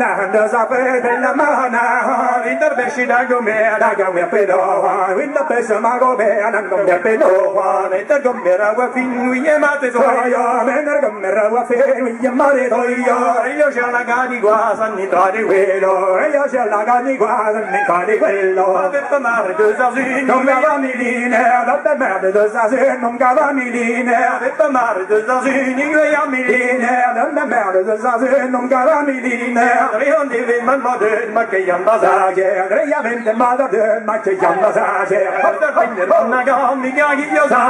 na pe la ma na in der be shi da go me da ga me pe do in ma go me an go me pe do in der fin u ye ma te so ya me ner go me ra fe ye la ga gua ni tra de we lo la gua de we pe me va de do za ga de pe ni ga me de za ga va Adrian divin man modern Makiyan bazaje Adrian vinten madadön Makiyan bazaje Haftar binler bannagam Nikar giyoza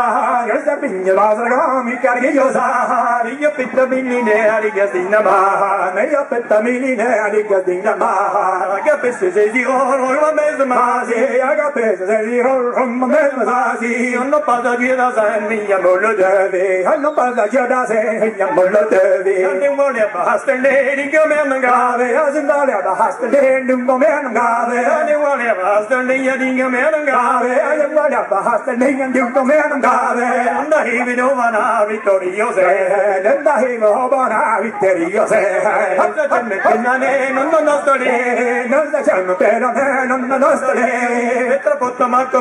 Gözler binler bazragam Nikar giyoza Riga pitta miline Riga dinama Riga pitta miline Riga dinama Aga pisse zeziror Orma mezmazi Aga pisse zeziror Orma mezmazi Anno pada giraza Minya mulu dövi Anno pada giraza Minya mulu dövi Anne mole bahastelle Riga menangave husband, I'll have a husband, and do go man and gave, and you will have a husband, and you'll have a man and gave, and you will have a husband, and do go man and gave, and the heaven of an avitorios, and the heaven of an avitorios, and the gentleman and the nostalgia, and the gentleman and the nostalgia, and the put the mark of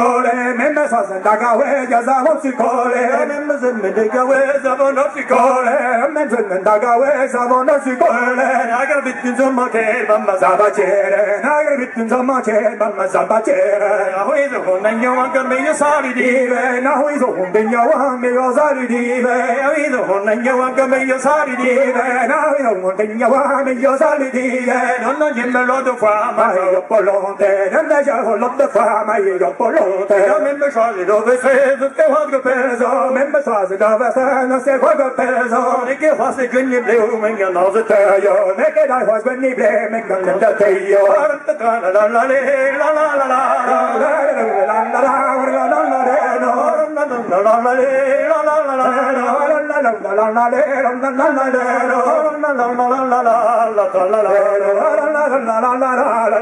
sikole meme sazendagawe yazavon sikole meme meme zo me zo me zo me zo me do ma yo lo do ma yo D'hommen becharid, do bevez ket an dro pezo, mems traz, da vas, na ser go pezo, nikha se gennim leu men ganoze tayo, me keday hoz benib le, me katta tayo. La la la la la la la la la la la la la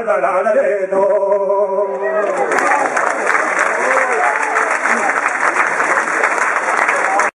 la la la